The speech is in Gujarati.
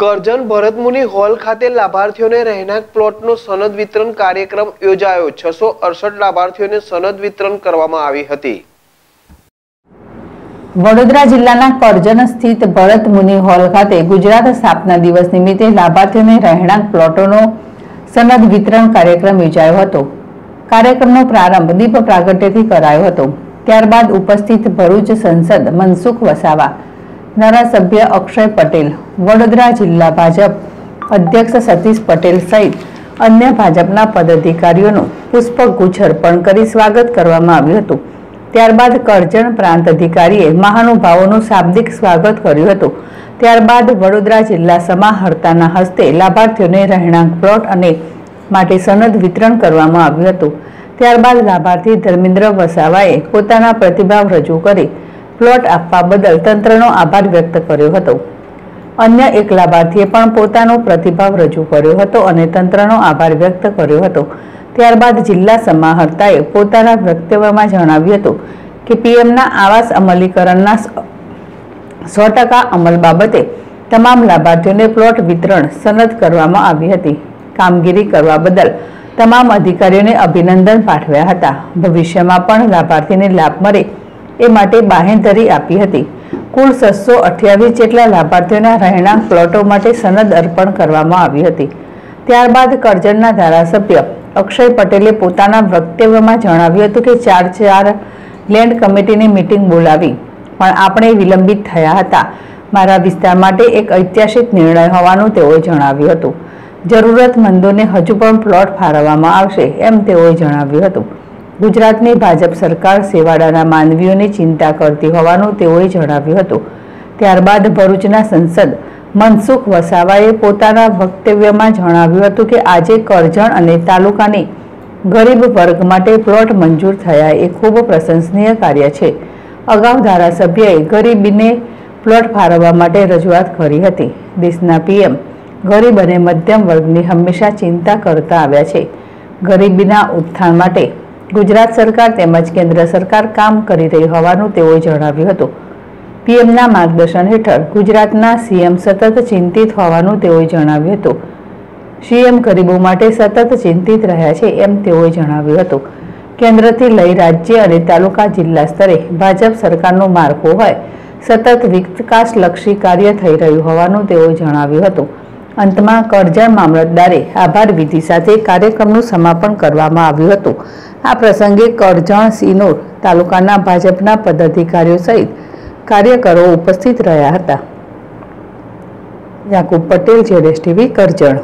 કરજણ ભરતમુનિ હોલ ખાતે લાભાર્થીઓને રહેણાંક પ્લોટનો સનદ વિતરણ કાર્યક્રમ યોજાયો. છસો અડસઠ લાભાર્થીઓને સનદ વિતરણ કરવામાં આવી હતી. વડોદરા જિલ્લાના કરજણ સ્થિત ભરત મુનિ હોલ ખાતે ગુજરાત સ્થાપના દિવસ નિમિત્તે લાભાર્થીઓને રહેણાંક પ્લોટોનો સનદ વિતરણ કાર્યક્રમ યોજાયો હતો. કાર્યક્રમનો પ્રારંભ દીપ પ્રાગટ્યથી કરાયો હતો. ત્યારબાદ ઉપસ્થિત ભરૂચ સંસદ મનસુખ વસાવા ધારાસભ્ય અક્ષય પટેલ, વડોદરા જિલ્લા ભાજપ અધ્યક્ષ સતીશ પટેલ સહિત અન્ય ભાજપના પદાધિકારીઓનું પુષ્પગુચ્છ અર્પણ કરી સ્વાગત કરવામાં આવ્યું હતું. ત્યારબાદ કરજણ પ્રાંત અધિકારીએ મહાનુભાવોનું શાબ્દિક સ્વાગત કર્યું હતું. ત્યારબાદ વડોદરા જિલ્લા સમાહર્તાના હસ્તે લાભાર્થીઓને રહેણાંક પ્લોટ અને માટે સનદ વિતરણ કરવામાં આવ્યું હતું. ત્યારબાદ લાભાર્થી ધર્મેન્દ્ર વસાવાએ પોતાના પ્રતિભાવ રજૂ કરી પ્લોટ આપવા બદલ તંત્રનો આભાર વ્યક્ત કર્યો હતો. અન્ય એક લાભાર્થીએ પણ પોતાનો પ્રતિભાવ રજૂ કર્યો હતો અને તંત્રનો આભાર વ્યક્ત કર્યો હતો. ત્યારબાદ જિલ્લા સમાહર્તાએ પોતાના વક્તવ્યમાં જણાવ્યું હતું કે પીએમના આવાસ અમલીકરણના સો ટકા અમલ બાબતે તમામ લાભાર્થીઓને પ્લોટ વિતરણ સનદ કરવામાં આવી હતી. કામગીરી કરવા બદલ તમામ અધિકારીઓને અભિનંદન પાઠવ્યા હતા. ભવિષ્યમાં પણ લાભાર્થીને લાભ મળે એ માટે બાહેંધરી આપી હતી. કુલ છસો અઠ્યાવીસ જેટલા લાભાર્થીઓના રહેણાંક પ્લોટો માટે સનદ અર્પણ કરવામાં આવી હતી. ત્યારબાદ કરજણના ધારાસભ્ય અક્ષય પટેલે પોતાના વક્તવ્યમાં જણાવ્યું હતું કે ચાર ચાર લેન્ડ કમિટીની મિટિંગ બોલાવી. પણ આપણે વિલંબિત થયા હતા. મારા વિસ્તાર માટે એક ઐતિહાસિક નિર્ણય હોવાનું તેઓએ જણાવ્યું હતું. જરૂરતમંદોને હજુ પણ પ્લોટ ફાળવવામાં આવશે, એમ તેઓએ જણાવ્યું હતું. ગુજરાતની ભાજપ સરકાર સેવાડાના માનવીઓની ચિંતા કરતી હોવાનું તેઓએ જણાવ્યું હતું. ત્યારબાદ ભરૂચના સંસદ મનસુખ વસાવાએ પોતાના વક્તવ્યમાં જણાવ્યું હતું કે આજે કરજણ અને તાલુકાની ગરીબ વર્ગ માટે પ્લોટ મંજૂર થયા એ ખૂબ પ્રશંસનીય કાર્ય છે. અગાઉ ધારાસભ્યએ ગરીબીને પ્લોટ ફાળવવા માટે રજૂઆત કરી હતી. દેશના પીએમ ગરીબ અને મધ્યમ વર્ગની હંમેશા ચિંતા કરતા આવ્યા છે. ગરીબીના ઉત્થાન માટે ગુજરાત સરકાર તેમજ કેન્દ્ર સરકાર કામ કરી રહી હોવાનું તેઓએ જણાવ્યું હતું. પીએમના માર્ગદર્શન હેઠળ ગુજરાતના સીએમ સતત ચિંતિત હોવાનું તેઓએ જણાવ્યું હતું. સીએમ ગરીબો માટે સતત ચિંતિત રહ્યા છે એમ તેઓએ જણાવ્યું હતું. કેન્દ્રથી લઈ રાજ્ય અને તાલુકા જિલ્લા સ્તરે ભાજપ સરકારનું માળખું હોય, સતત વિકાસલક્ષી કાર્ય થઈ રહ્યું હોવાનું તેઓએ જણાવ્યું હતું. અંતમાં કરજણ મામલતદારે આભાર વિધિ સાથે કાર્યક્રમનું સમાપન કરવામાં આવ્યું હતું. આ પ્રસંગે કરજણ સિનોર તાલુકાના ભાજપના પદાધિકારીઓ સહિત કાર્યકરો ઉપસ્થિત રહ્યા હતા. યાકુબ પટેલ, જેડેશ ટીવી, કરજણ.